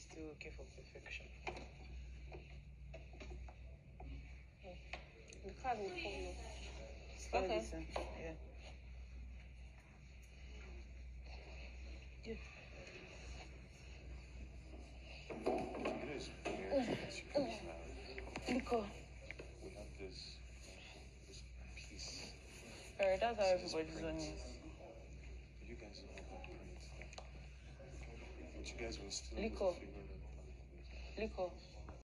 still okay for perfection. Hmm. The card will follow. Okay. this, Yeah. You guys married against your personality. Nico. We have this this piece. Alright, that's how everybody's on it. You guys know. But you guys will still Lico. figure it out. Liko,